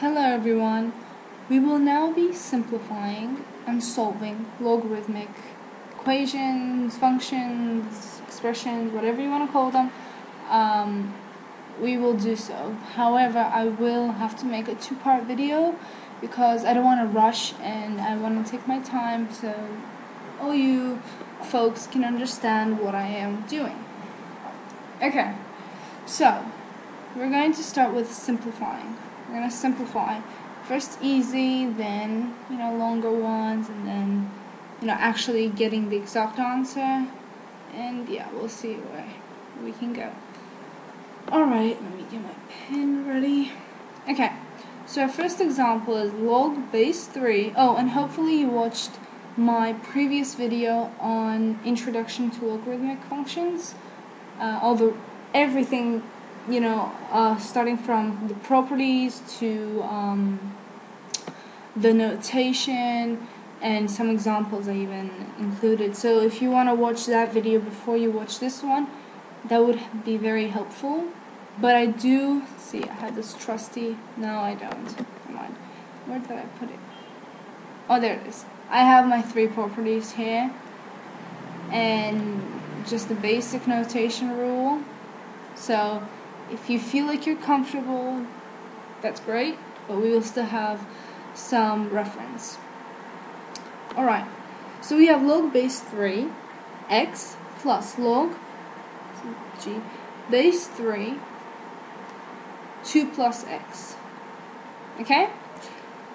Hello everyone. We will now be simplifying and solving logarithmic equations, functions, expressions, whatever you want to call them. Um, we will do so. However, I will have to make a two-part video because I don't want to rush and I want to take my time so all you folks can understand what I am doing. Okay, so we're going to start with simplifying. We're going to simplify. First easy, then, you know, longer ones, and then, you know, actually getting the exact answer. And yeah, we'll see where we can go. Alright, let me get my pen ready. Okay, so our first example is log base 3. Oh, and hopefully you watched my previous video on introduction to logarithmic functions. Uh, the everything you know, uh, starting from the properties to um, the notation and some examples I even included. So if you want to watch that video before you watch this one, that would be very helpful. But I do see I have this trusty. No, I don't. Come on, where did I put it? Oh, there it is. I have my three properties here, and just the basic notation rule. So if you feel like you're comfortable, that's great, but we will still have some reference. Alright, so we have log base 3, x plus log g base 3, 2 plus x. Okay?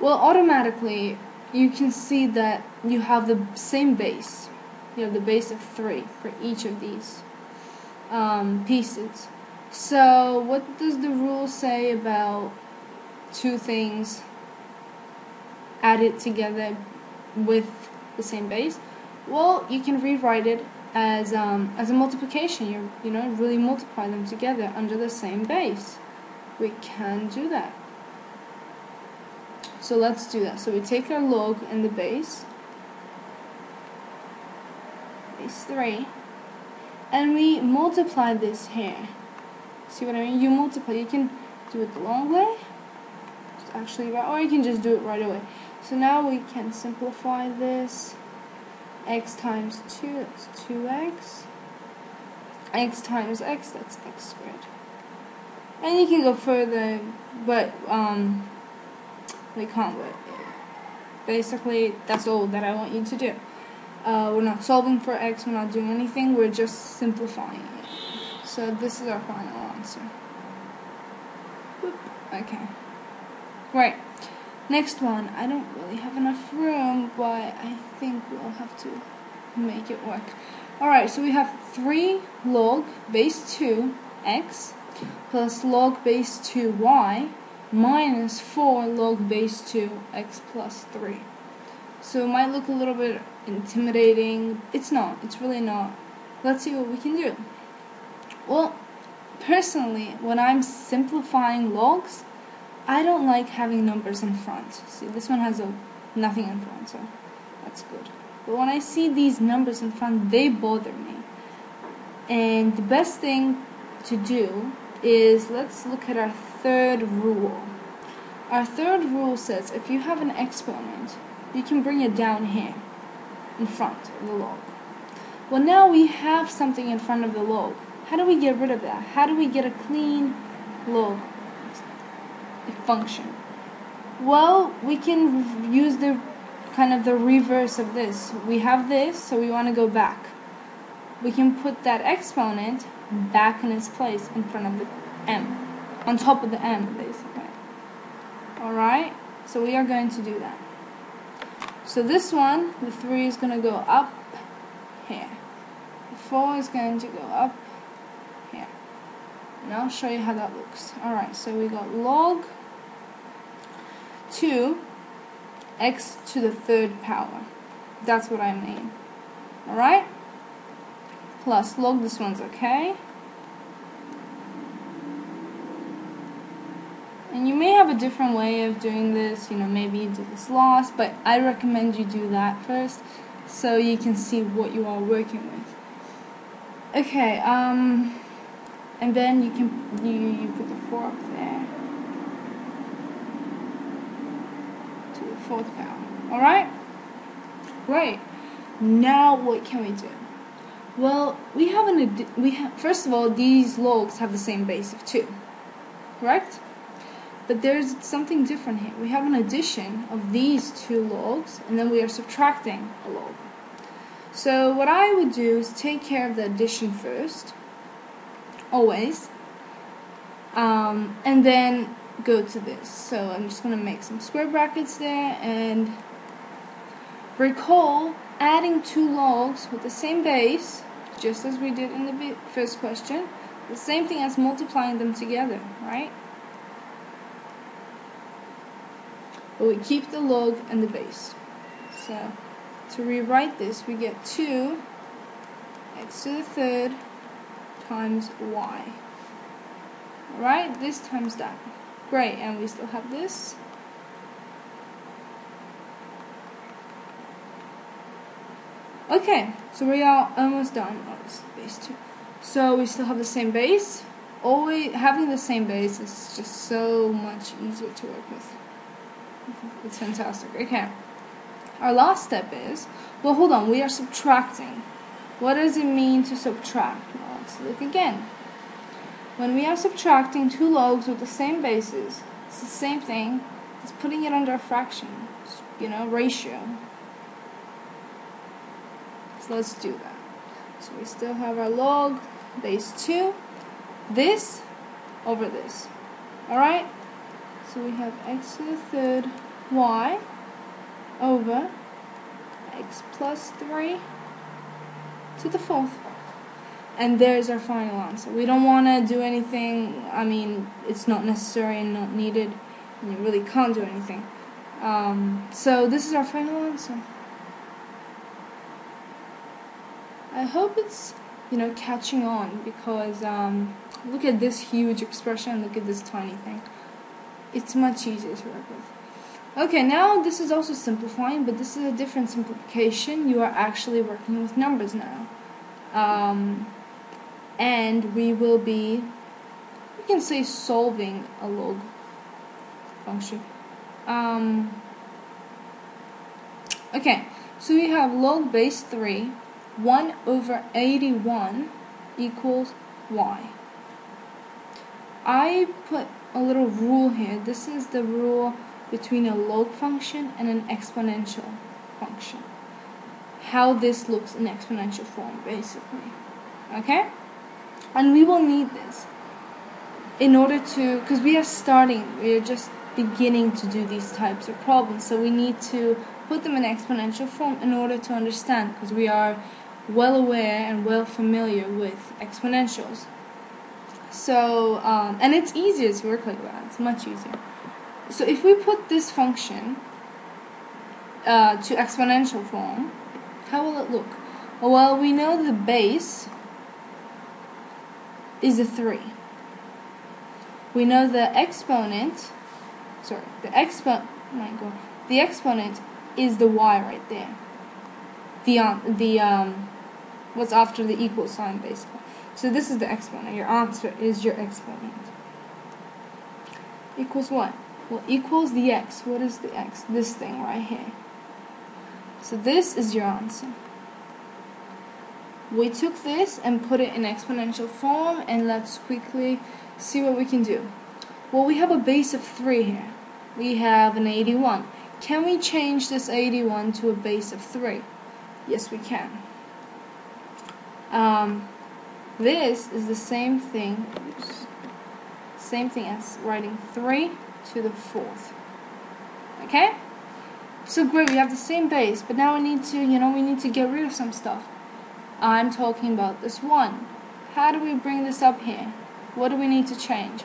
Well, automatically, you can see that you have the same base. You have the base of 3 for each of these um, pieces. So, what does the rule say about two things added together with the same base? Well, you can rewrite it as um, as a multiplication. You you know really multiply them together under the same base. We can do that. So let's do that. So we take our log and the base, base three, and we multiply this here. See what I mean? You multiply. You can do it the long way. Actually or you can just do it right away. So now we can simplify this. x times 2, that's 2x. x times x, that's x squared. And you can go further, but um, we can't. But basically, that's all that I want you to do. Uh, we're not solving for x, we're not doing anything, we're just simplifying it. So this is our final answer. Okay. Right. Next one. I don't really have enough room, but I think we'll have to make it work. Alright, so we have 3 log base 2 x plus log base 2 y minus 4 log base 2 x plus 3. So it might look a little bit intimidating. It's not. It's really not. Let's see what we can do. Well, personally, when I'm simplifying logs, I don't like having numbers in front. See, this one has a nothing in front, so that's good. But when I see these numbers in front, they bother me. And the best thing to do is let's look at our third rule. Our third rule says if you have an exponent, you can bring it down here in front of the log. Well, now we have something in front of the log. How do we get rid of that? How do we get a clean log function? Well, we can use the kind of the reverse of this. We have this, so we want to go back. We can put that exponent back in its place in front of the m, on top of the m, basically. Alright, so we are going to do that. So this one, the 3 is going to go up here. The 4 is going to go up and I'll show you how that looks. Alright, so we got log 2 x to the third power. That's what I mean. Alright? Plus log, this one's okay. And you may have a different way of doing this, you know, maybe you do this last, but I recommend you do that first so you can see what you are working with. Okay, um, and then you can you, you put the 4 up there to the fourth power. Alright? Great. Now what can we do? Well, we have an we have first of all these logs have the same base of 2. Correct? But there's something different here. We have an addition of these two logs and then we are subtracting a log. So what I would do is take care of the addition first always um, and then go to this. So I'm just going to make some square brackets there and recall adding two logs with the same base, just as we did in the first question, the same thing as multiplying them together, right? But we keep the log and the base. So to rewrite this, we get 2 x to the third times y. Alright, this times that. Great, and we still have this. Okay, so we are almost done. Oh, base two. So we still have the same base. Always having the same base is just so much easier to work with. It's fantastic. Okay. Our last step is, well, hold on. We are subtracting. What does it mean to subtract? Let's look again. When we are subtracting two logs with the same bases, it's the same thing as putting it under a fraction, you know, ratio. So let's do that. So we still have our log base 2, this over this. Alright? So we have x to the third y over x plus 3 to the fourth and there's our final answer. We don't want to do anything, I mean, it's not necessary and not needed, and you really can't do anything. Um, so this is our final answer. I hope it's, you know, catching on because um, look at this huge expression, look at this tiny thing. It's much easier to work with. Okay, now this is also simplifying, but this is a different simplification. You are actually working with numbers now. Um, and we will be we can say solving a log function. Um, okay so we have log base 3 1 over 81 equals y. I put a little rule here. This is the rule between a log function and an exponential function. How this looks in exponential form basically. Okay and we will need this in order to because we are starting we are just beginning to do these types of problems. So we need to put them in exponential form in order to understand because we are well aware and well familiar with exponentials. So um, and it's easier to work like that. It's much easier. So if we put this function uh, to exponential form how will it look? Well we know the base is a 3. We know the exponent, sorry, the expo, oh my god, the exponent is the y right there. The, um, the, um, what's after the equal sign basically. So this is the exponent. Your answer is your exponent. Equals what? Well, equals the x. What is the x? This thing right here. So this is your answer we took this and put it in exponential form and let's quickly see what we can do. Well, we have a base of 3 here. We have an 81. Can we change this 81 to a base of 3? Yes, we can. Um, this is the same thing, same thing as writing 3 to the 4th. Okay? So great, we have the same base, but now we need to, you know, we need to get rid of some stuff. I'm talking about this one. How do we bring this up here? What do we need to change?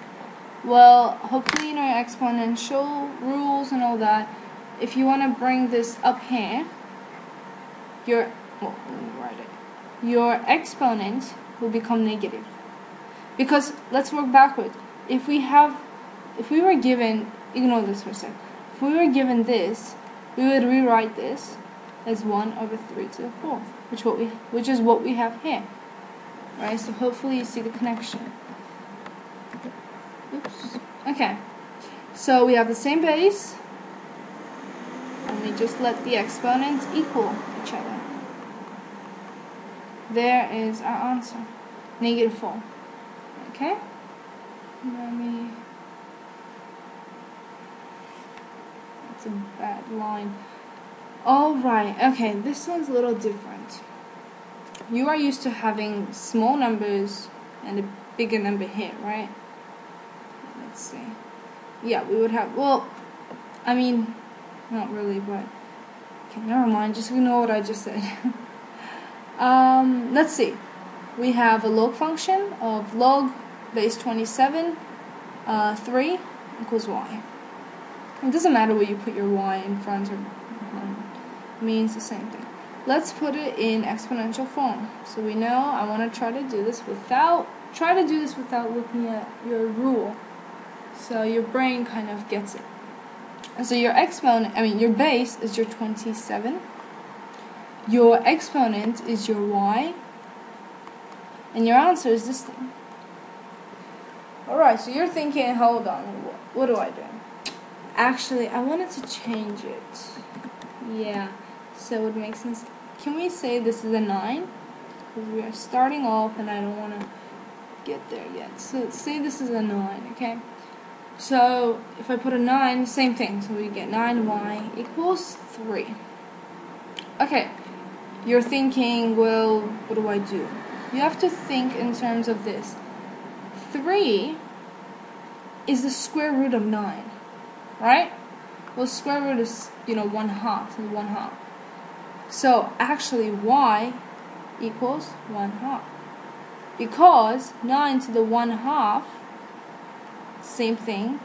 Well, hopefully you know exponential rules and all that. If you want to bring this up here, your well, let me write it. Your exponent will become negative. Because let's work backward. If we have, if we were given, ignore this for a sec. If we were given this, we would rewrite this as 1 over 3 to the 4th, which, what we, which is what we have here. Right, so hopefully you see the connection. Oops. Okay, so we have the same base, and we just let the exponents equal each other. There is our answer. Negative 4. Okay? Let me... That's a bad line. Alright, okay, this one's a little different. You are used to having small numbers and a bigger number here, right? Let's see. Yeah, we would have, well, I mean, not really, but, okay, never mind, just ignore what I just said. um, let's see. We have a log function of log base 27, uh, 3 equals y. It doesn't matter where you put your y in front or means the same thing. Let's put it in exponential form. So we know I want to try to do this without, try to do this without looking at your rule. So your brain kind of gets it. And so your exponent, I mean your base is your 27. Your exponent is your y. And your answer is this thing. Alright, so you're thinking, hold on, what do I do? Actually, I wanted to change it. Yeah so it would make sense. Can we say this is a 9? Because we are starting off and I don't want to get there yet. So say this is a 9, okay? So if I put a 9, same thing. So we get 9y equals 3. Okay, you're thinking, well, what do I do? You have to think in terms of this. 3 is the square root of 9, right? Well, square root is, you know, 1 half, so 1 half. So actually y equals 1 half. Because 9 to the 1 half, same thing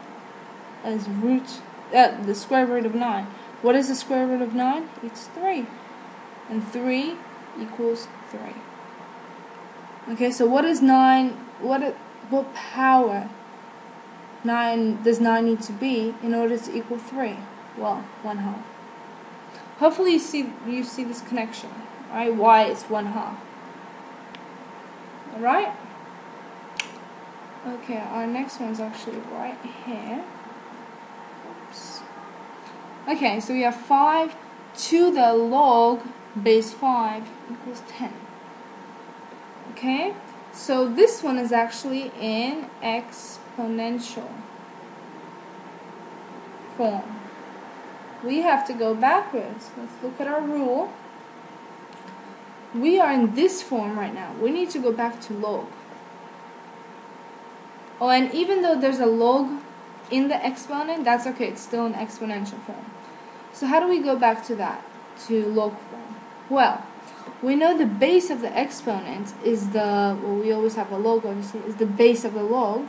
as root, uh, the square root of 9. What is the square root of 9? It's 3. And 3 equals 3. Okay, so what is 9, what, what power 9 does 9 need to be in order to equal 3? Well, 1 half. Hopefully you see you see this connection, right? Y is one half. Alright? Okay, our next one's actually right here. Oops. Okay, so we have 5 to the log base 5 equals 10. Okay? So this one is actually in exponential form we have to go backwards. Let's look at our rule. We are in this form right now. We need to go back to log. Oh, and even though there's a log in the exponent, that's okay. It's still an exponential form. So how do we go back to that, to log form? Well, we know the base of the exponent is the, well, we always have a log, obviously, is the base of the log.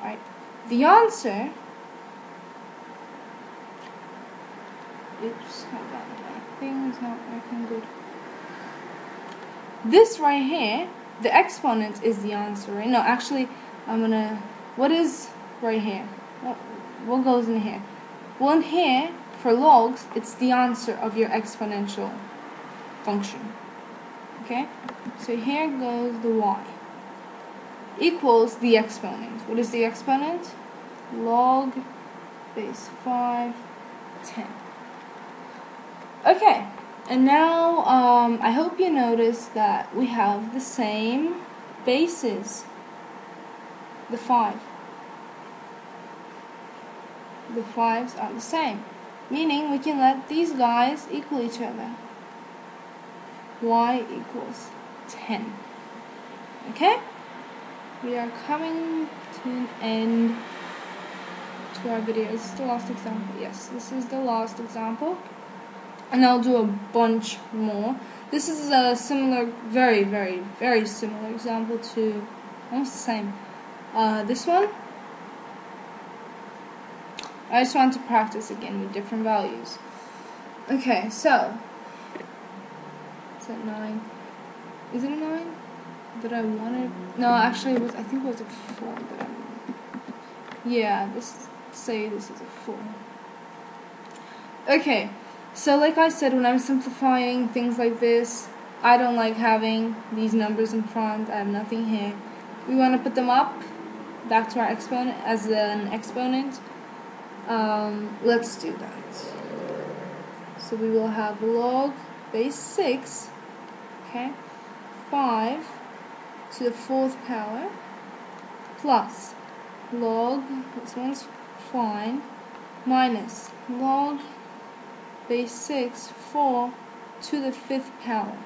Right. The answer Oops, hold on. My thing is not working good. This right here, the exponent is the answer, right? No, actually, I'm gonna. What is right here? What, what goes in here? Well, in here, for logs, it's the answer of your exponential function. Okay? So here goes the y. Equals the exponent. What is the exponent? Log base 5, 10. Okay, and now um, I hope you notice that we have the same bases, the 5. The 5s are the same, meaning we can let these guys equal each other. y equals 10. Okay? We are coming to an end to our video. Is the last example? Yes, this is the last example and I'll do a bunch more. This is a similar, very, very, very similar example to almost the same. Uh, this one, I just want to practice again with different values. Okay, so is that nine? Is it a nine? That I wanted? No, actually, it was. I think it was a four. That I. Yeah, this say this is a four. Okay. So like I said, when I'm simplifying things like this, I don't like having these numbers in front. I have nothing here. We want to put them up back to our exponent as an exponent. Um, let's do that. So we will have log base 6, okay, 5 to the fourth power plus log, this one's fine, minus log base 6, 4 to the fifth power.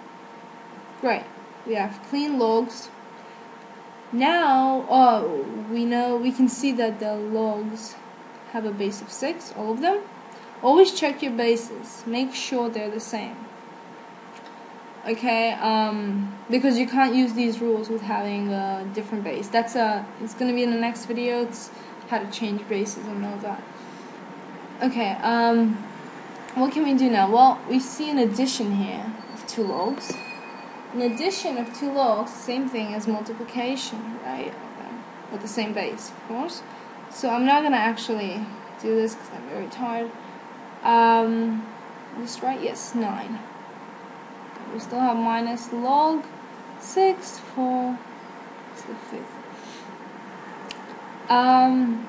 Great. We have clean logs. Now, oh, we know, we can see that the logs have a base of 6, all of them. Always check your bases. Make sure they're the same. Okay, um, because you can't use these rules with having a different base. That's a, it's gonna be in the next video. It's how to change bases and all that. Okay, um, what can we do now? Well, we see an addition here of two logs. An addition of two logs, same thing as multiplication, right? With the same base, of course. So I'm not gonna actually do this because I'm very tired. Um, this right? Yes, nine. We still have minus log six four to the fifth. Um,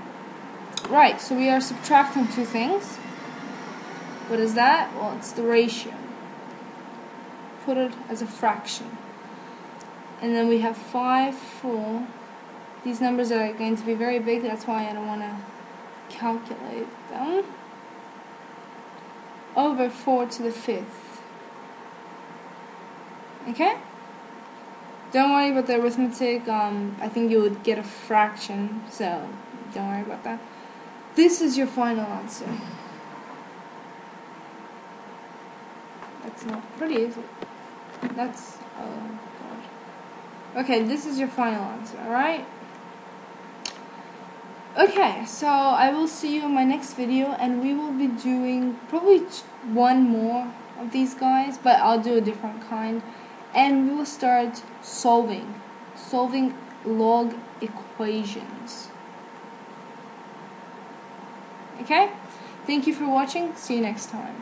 right. So we are subtracting two things. What is that? Well, it's the ratio. Put it as a fraction. And then we have 5, 4. These numbers are going to be very big, that's why I don't want to calculate them. Over 4 to the 5th. Okay? Don't worry about the arithmetic. Um, I think you would get a fraction, so don't worry about that. This is your final answer. That's not pretty, is it? That's, oh god. Okay, this is your final answer, alright? Okay, so I will see you in my next video, and we will be doing probably one more of these guys, but I'll do a different kind. And we will start solving, solving log equations. Okay? Thank you for watching. See you next time.